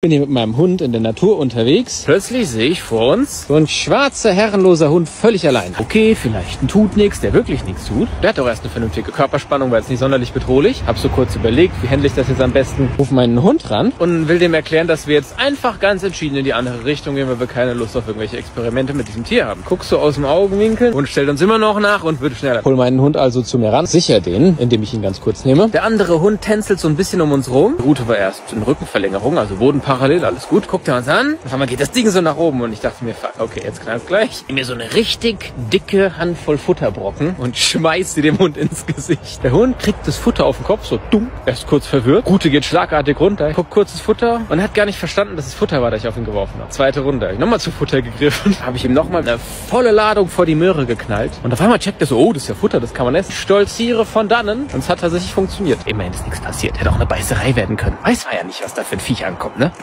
bin hier mit meinem Hund in der Natur unterwegs. Plötzlich sehe ich vor uns so ein schwarzer, herrenloser Hund völlig allein. Okay, vielleicht ein tut nichts, der wirklich nichts tut. Der hat doch erst eine vernünftige Körperspannung, weil es nicht sonderlich bedrohlich. Hab so kurz überlegt, wie handle ich das jetzt am besten? Ruf meinen Hund ran und will dem erklären, dass wir jetzt einfach ganz entschieden in die andere Richtung gehen, weil wir keine Lust auf irgendwelche Experimente mit diesem Tier haben. Guckst du aus dem Augenwinkel und stellt uns immer noch nach und wird schneller. Hol meinen Hund also zu mir ran, sicher den, indem ich ihn ganz kurz nehme. Der andere Hund tänzelt so ein bisschen um uns rum. Die Route war erst in Rückenverlängerung, also Boden parallel, alles gut guckt er uns an. Auf einmal geht das Ding so nach oben und ich dachte mir, okay, jetzt knallt gleich. Ich mir so eine richtig dicke Handvoll Futterbrocken und schmeiß sie dem Hund ins Gesicht. Der Hund kriegt das Futter auf den Kopf, so dumm, erst kurz verwirrt. Route geht schlagartig runter, guckt kurz das Futter und hat gar nicht verstanden, dass es Futter war, das ich auf ihn geworfen habe. Zweite Runde, ich nochmal zu Futter gegriffen, habe ich ihm nochmal eine volle Ladung vor die Möhre geknallt und auf einmal checkt er so, oh, das ist ja Futter, das kann man essen. Stolziere von dannen und es hat tatsächlich funktioniert. Immerhin ist nichts passiert, hätte auch eine Beißerei werden können. Weiß man ja nicht, was da für ein Viech ankommt, ne?